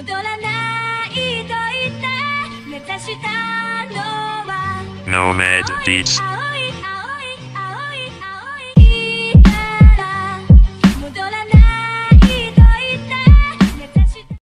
戻らないと言って目指したのは Nomad Beats.